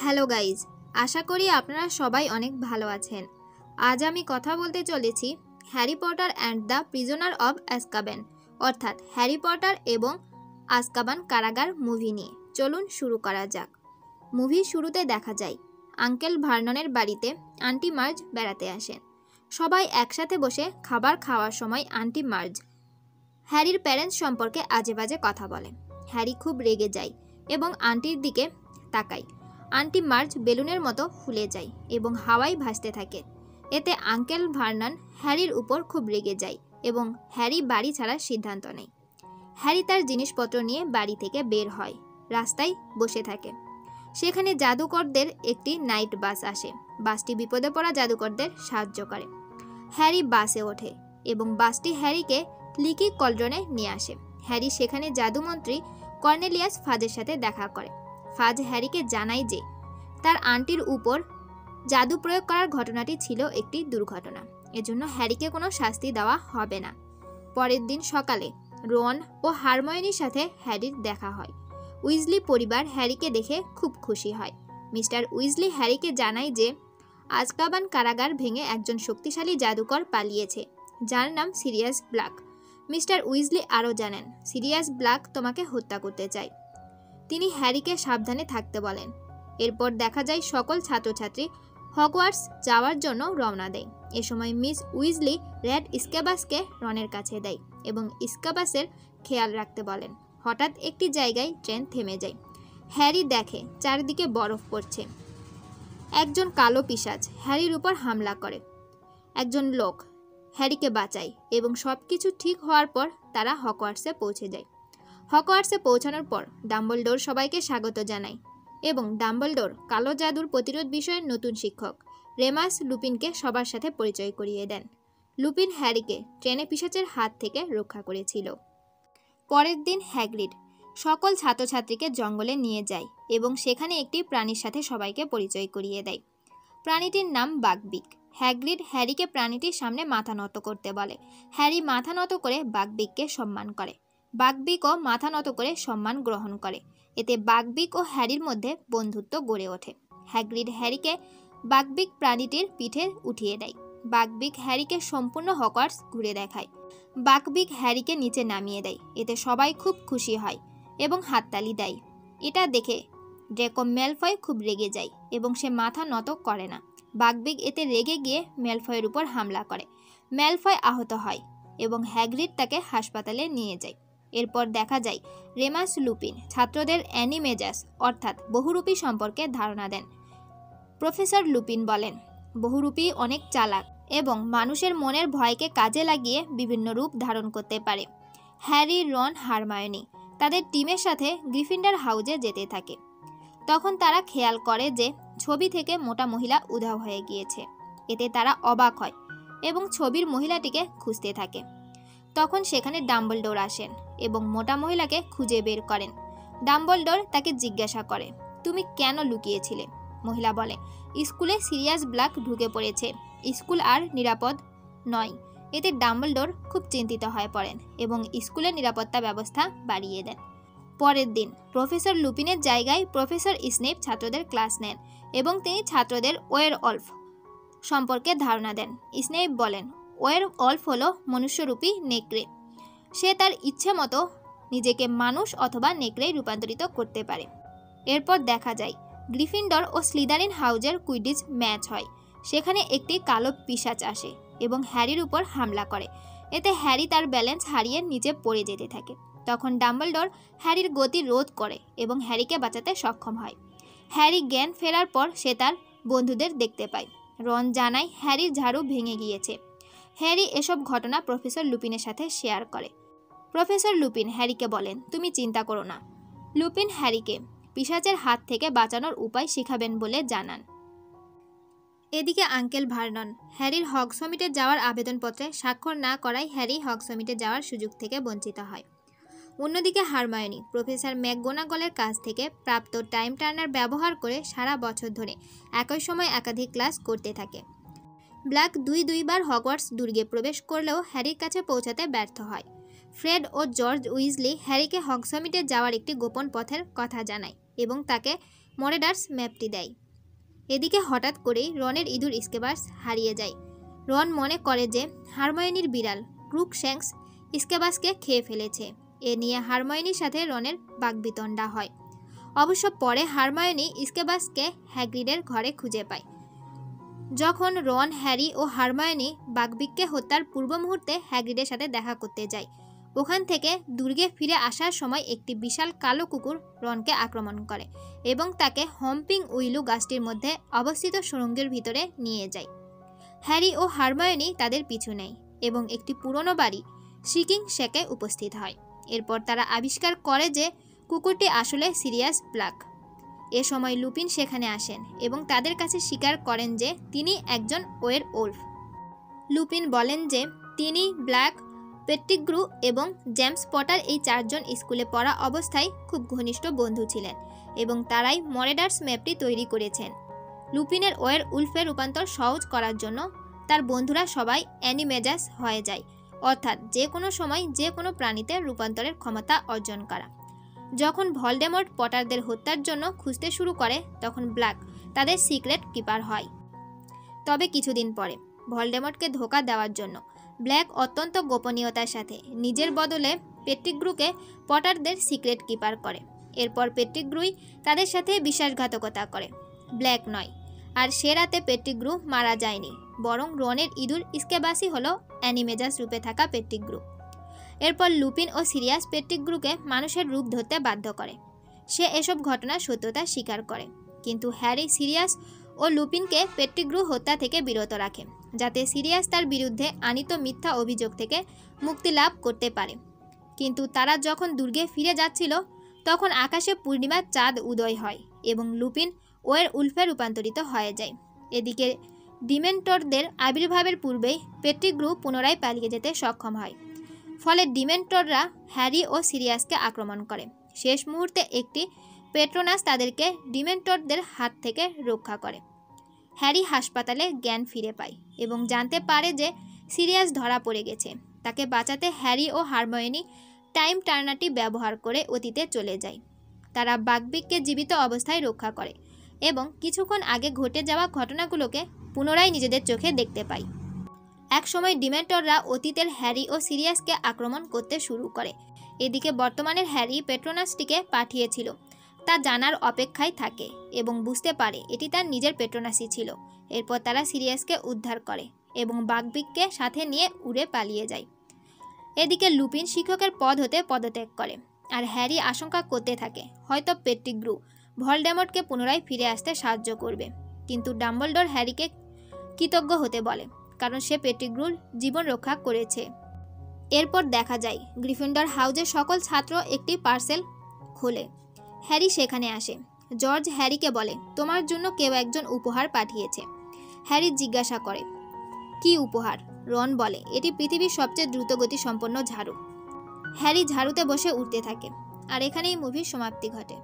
Hello guys, আশা করি আপনারা সবাই অনেক ভালো আছেন। আজ আমি কথা বলতে চলেছি Harry Potter and the Prisoner of Azkaban অর্থাৎ হ্যারি পটার এবং আজকাবান কারাগার মুভি নিয়ে। চলুন শুরু করা যাক। মুভি শুরুতে দেখা যায়, আঙ্কেল ভার্ননের বাড়িতে আন্টি মার্জ বেড়াতে আসেন। সবাই একসাথে বসে খাবার খাওয়ার সময় আন্টি মার্জ হ্যারির প্যারেন্টস সম্পর্কে আজে বাজে কথা বলে। হ্যারি খুব রেগে যায় এবং আন্টির দিকে তাকায়। আন্টি মার্চ বেলুনের মতো ফুলে যায় এবং হাওয়ায় ভাসতে থাকে। এতে আঙ্কেল ভার্নান হ্যারির উপর খুব রেগে যায় এবং হ্যারি বাড়ি ছাড়ার সিদ্ধান্ত নেয়। হ্যারি তার জিনিসপত্র নিয়ে বাড়ি থেকে বের হয়, রাস্তায় বসে থাকে। সেখানে জাদুকরদের একটি নাইট বাস আসে। বাসটি বিপদে পড়া জাদুকরদের সাহায্য করে। হ্যারি বাসে ওঠে এবং বাসটি হ্যারিকে লিকি কলড্রনে নিয়ে আসে। হ্যারি সেখানে জাদুমন্ত্রী কর্নেলিয়াস ফাজের সাথে দেখা করে। ফাজ হ্যারিকে জানায় যে, তার আন্টির উপর জাদু প্রয়োগ করার ঘটনাটি ছিল একটি দুর্ঘটনা। এজন্য হ্যারিকে কোনো শাস্তি দেওয়া হবে না। পরের দিন সকালে রন ও হারময়নির সাথে হ্যারির দেখা হয়। উইজলি পরিবার হ্যারিকে দেখে খুব খুশি হয়। মিস্টার উইজলি হ্যারিকে জানায় যে, আজকাবান কারাগার ভেঙে একজন শক্তিশালী জাদুকর পালিয়েছে, যার নাম সিরিয়াস ব্ল্যাক। মিস্টার উইজলি আরও জানেন, সিরিয়াস ব্ল্যাক তোমাকে হত্যা করতে চায়। তিনি হ্যারিকে সাবধানে থাকতে বলেন। এরপর দেখা যায় সকল ছাত্রছাত্রী হকওয়ার্স যাওয়ার জন্য রওনা দেয়। এ সময় মিস উইজলি রেড ইস্কাবাসকে রনের কাছে দেয় এবং ইস্কাবাসের খেয়াল রাখতে বলেন। হঠাৎ একটি জায়গায় ট্রেন থেমে যায়। হ্যারি দেখে, চারিদিকে বরফ পড়ছে। একজন কালো পিসাজ হ্যারির উপর হামলা করে। একজন লোক হ্যারিকে বাঁচায় এবং সব কিছু ঠিক হওয়ার পর তারা হকওয়ার্সে পৌঁছে যায়। হকওয়ার্টসে পৌঁছানোর পর ডাম্বলডোর সবাইকে স্বাগত জানায় এবং ডাম্বলডোর কালো জাদুর প্রতিরোধ বিষয়ের নতুন শিক্ষক রেমাস লুপিনকে সবার সাথে পরিচয় করিয়ে দেন। লুপিন হ্যারিকে ট্রেনে পিসাচের হাত থেকে রক্ষা করেছিল। পরের দিন হ্যাগরিড সকল ছাত্রছাত্রীকে জঙ্গলে নিয়ে যায় এবং সেখানে একটি প্রাণীর সাথে সবাইকে পরিচয় করিয়ে দেয়। প্রাণীটির নাম বাগবিক। হ্যাগরিড হ্যারিকে প্রাণীটির সামনে মাথা নত করতে বলে। হ্যারি মাথা নত করে বাগবিককে সম্মান করে। বাগবিকও মাথা নত করে সম্মান গ্রহণ করে। এতে বাগবিক ও হ্যারির মধ্যে বন্ধুত্ব গড়ে ওঠে। হ্যাগ্রিড হ্যারিকে বাগবিক প্রাণীটির পিঠে উঠিয়ে দেয়। বাগবিক হ্যারিকে সম্পূর্ণ হকার্স ঘুরে দেখায়। বাগবিক হ্যারিকে নিচে নামিয়ে দেয়। এতে সবাই খুব খুশি হয় এবং হাততালি দেয়। এটা দেখে ড্রেকো মেলফয় খুব রেগে যায় এবং সে মাথা নত করে না। বাগবিক এতে রেগে গিয়ে মেলফয়ের উপর হামলা করে। মেলফয় আহত হয় এবং হ্যাগ্রিড তাকে হাসপাতালে নিয়ে যায়। এরপর দেখা যায় রেমাস লুপিন, ছাত্রদের অ্যানিমেজাস, অর্থাৎ বহুরূপী সম্পর্কে ধারণা দেন। প্রফেসর লুপিন বলেন, বহুরূপী অনেক চালাক এবং মানুষের মনের ভয়কে কাজে লাগিয়ে বিভিন্ন রূপ ধারণ করতে পারে। হ্যারি, রন, হারমায়নি তাদের টিমের সাথে গ্রিফিন্ডার হাউজে যেতে থাকে। তখন তারা খেয়াল করে যে ছবি থেকে মোটা মহিলা উধাও হয়ে গিয়েছে। এতে তারা অবাক হয় এবং ছবির মহিলাটিকে খুঁজতে থাকে। তখন সেখানে ডাম্বলডোর আসেন এবং মোটা মহিলাকে খুঁজে বের করেন। ডাম্বলডোর তাকে জিজ্ঞাসা করে, তুমি কেন লুকিয়েছিলে? মহিলা বলে, স্কুলে সিরিয়াস ব্ল্যাক ঢুকে পড়েছে। স্কুল আর নিরাপদ নয়। এতে ডাম্বলডোর খুব চিন্তিত হয়ে পড়েন এবং স্কুলের নিরাপত্তা ব্যবস্থা বাড়িয়ে দেন। পরের দিন প্রফেসর লুপিনের জায়গায় প্রফেসর স্নেপ ছাত্রদের ক্লাস নেন এবং তিনি ছাত্রদের ওয়ের অল্ফ সম্পর্কে ধারণা দেন। স্নেপ বলেন ওয়ের অল্ফ হলো মনুষ্যরূপী নেকড়ে। সে তার ইচ্ছে মতো নিজেকে মানুষ অথবা নেকড়ে রূপান্তরিত করতে পারে। এরপর দেখা যায়, গ্রিফিন্ডর ও স্লিদারিন হাউজের কুইডিজ ম্যাচ হয়। সেখানে একটি কালো পিসাচ আসে এবং হ্যারির উপর হামলা করে। এতে হ্যারি তার ব্যালেন্স হারিয়ে নিচে পড়ে যেতে থাকে। তখন ডাম্বলডর হ্যারির গতি রোধ করে এবং হ্যারিকে বাঁচাতে সক্ষম হয়। হ্যারি জ্ঞান ফেরার পর সে তার বন্ধুদের দেখতে পায়। রন জানায়, হ্যারির ঝাড়ু ভেঙে গিয়েছে। হ্যারি এসব ঘটনা প্রফেসর লুপিনের সাথে শেয়ার করে। প্রফেসর লুপিন হ্যারিকে বলেন, তুমি চিন্তা করো না। লুপিন হ্যারিকে পিসাচের হাত থেকে বাঁচানোর উপায় শিখাবেন বলে জানান। এদিকে আঙ্কেল ভার্নন, হ্যারির হগসমিটে যাওয়ার আবেদনপত্রে স্বাক্ষর না করায় হ্যারি হগসমিটে যাওয়ার সুযোগ থেকে বঞ্চিত হয়। অন্যদিকে হারমায়নি, প্রফেসর ম্যাকগোনাগলের কাছ থেকে প্রাপ্ত টাইম টার্নার ব্যবহার করে সারা বছর ধরে একই সময় একাধিক ক্লাস করতে থাকে। ব্ল্যাক দুই দুইবার হগওয়ার্টস দুর্গে প্রবেশ করলেও হ্যারির কাছে পৌঁছাতে ব্যর্থ হয়। ফ্রেড ও জর্জ উইজলি হ্যারিকে হগসমিটে যাওয়ার একটি গোপন পথের কথা জানায় এবং তাকে মরেডার্স ম্যাপটি দেয়। এদিকে হঠাৎ করেই রনের ইঁদুর স্কেবার্স হারিয়ে যায়। রন মনে করে যে হারময়নির বিড়াল ক্রুক শ্যাংস স্কেবাসকে খেয়ে ফেলেছে। এ নিয়ে হারময়নির সাথে রনের বাগবিতণ্ডা হয়। অবশ্য পরে হারময়নি স্কেবাসকে হ্যাগ্রিডের ঘরে খুঁজে পায়। যখন রন, হ্যারি ও হারমায়নি বাগবিককে হত্যার পূর্ব মুহূর্তে হ্যাগ্রিডের সাথে দেখা করতে যায়। ওখান থেকে দুর্গে ফিরে আসার সময় একটি বিশাল কালো কুকুর রনকে আক্রমণ করে এবং তাকে হম্পিং উইলু গাছটির মধ্যে অবস্থিত সুরঙ্গের ভিতরে নিয়ে যায়। হ্যারি ও হারমায়নি তাদের পিছু নেয় এবং একটি পুরনো বাড়ি সিকিং শেকে উপস্থিত হয়। এরপর তারা আবিষ্কার করে যে কুকুরটি আসলে সিরিয়াস ব্ল্যাক। এ সময় লুপিন সেখানে আসেন এবং তাদের কাছে স্বীকার করেন যে তিনি একজন ওয়ের ওল্ফ লুপিন বলেন যে তিনি ব্ল্যাক পেট্টিগ্রু এবং জেমস পটার এই চারজন স্কুলে পড়া অবস্থায় খুব ঘনিষ্ঠ বন্ধু ছিলেন এবং তারাই মরেডার্স ম্যাপটি তৈরি করেছেন। লুপিনের ওয়ের উল্ফে রূপান্তর সহজ করার জন্য তার বন্ধুরা সবাই অ্যানিমেজাস হয়ে যায়, অর্থাৎ যে কোনো সময় যে কোনো প্রাণীতে রূপান্তরের ক্ষমতা অর্জন করা। যখন ভলডেমর্ট পটারদের হত্যার জন্য খুঁজতে শুরু করে, তখন ব্ল্যাক তাদের সিক্রেট কিপার হয়। তবে কিছুদিন পরে ভলডেমর্টকে ধোকা দেওয়ার জন্য ব্ল্যাক অত্যন্ত গোপনীয়তার সাথে নিজের বদলে পেট্রিগ্রুকে পটারদের সিক্রেট কিপার করে। এরপর পেট্রিগ্রুই তাদের সাথে বিশ্বাসঘাতকতা করে। ব্ল্যাক নয়, আর সে রাতে পেট্রিগ্রু মারা যায়নি, বরং রনের ইঁদুর ইস্কেবাসি হলো অ্যানিমেজাস রূপে থাকা পেট্রিগ্রু এরপর লুপিন ও সিরিয়াস পেট্রিগ্রুকে মানুষের রূপ ধরতে বাধ্য করে। সে এসব ঘটনার সত্যতা স্বীকার করে। কিন্তু হ্যারি, সিরিয়াস ও লুপিনকে পেট্রিগ্রু হত্যা থেকে বিরত রাখে, যাতে সিরিয়াস তার বিরুদ্ধে আনিত মিথ্যা অভিযোগ থেকে মুক্তি লাভ করতে পারে। কিন্তু তারা যখন দুর্গে ফিরে যাচ্ছিল, তখন আকাশে পূর্ণিমার চাঁদ উদয় হয় এবং লুপিন ওয়ের উল্ফে রূপান্তরিত হয়ে যায়। এদিকে ডিমেন্টরদের আবির্ভাবের পূর্বেই পেট্রিগ্রু পুনরায় পালিয়ে যেতে সক্ষম হয়। ফলে ডিমেন্টররা হ্যারি ও সিরিয়াসকে আক্রমণ করে। শেষ মুহূর্তে একটি পেট্রোনাস তাদেরকে ডিমেন্টরদের হাত থেকে রক্ষা করে। হ্যারি হাসপাতালে জ্ঞান ফিরে পায় এবং জানতে পারে যে সিরিয়াস ধরা পড়ে গেছে। তাকে বাঁচাতে হ্যারি ও হারমোয়নি টাইম টার্নাটি ব্যবহার করে অতীতে চলে যায়। তারা বাগবিককে জীবিত অবস্থায় রক্ষা করে এবং কিছুক্ষণ আগে ঘটে যাওয়া ঘটনাগুলোকে পুনরায় নিজেদের চোখে দেখতে পায়। একসময় ডিমেন্টররা অতীতের হ্যারি ও সিরিয়াসকে আক্রমণ করতে শুরু করে। এদিকে বর্তমানের হ্যারি পেট্রোনাসটিকে পাঠিয়েছিল। তা জানার অপেক্ষায় থাকে এবং বুঝতে পারে এটি তার নিজের পেট্রোনাসই ছিল। এরপর তারা সিরিয়াসকে উদ্ধার করে এবং বাগবিককে সাথে নিয়ে উড়ে পালিয়ে যায়। এদিকে লুপিন শিক্ষকের পদ হতে পদত্যাগ করে আর হ্যারি আশঙ্কা করতে থাকে, হয়তো পেট্রিগ্রু ভলডেমটকে পুনরায় ফিরে আসতে সাহায্য করবে। কিন্তু ডাম্বলডোর হ্যারিকে কৃতজ্ঞ হতে বলে। কারণ সে পেট্রিগ্রুর জীবন রক্ষা করেছে। এরপর দেখা যায়, গ্রিফিন্ডর হাউজের সকল ছাত্র একটি পার্সেল খোলে। হ্যারি সেখানে আসে। জর্জ হ্যারিকে বলে, তোমার জন্য কেউ একজন উপহার পাঠিয়েছে। হ্যারি জিজ্ঞাসা করে, কি উপহার? রন বলে, এটি পৃথিবীর সবচেয়ে দ্রুতগতি সম্পন্ন ঝাড়ু। হ্যারি ঝাড়ুতে বসে উঠতে থাকে, আর এখানেই মুভির সমাপ্তি ঘটে।